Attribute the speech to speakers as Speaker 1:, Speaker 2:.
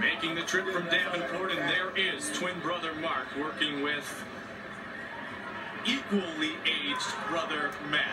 Speaker 1: Making the trip from Davenport, and there is twin brother Mark working with equally aged brother Matt.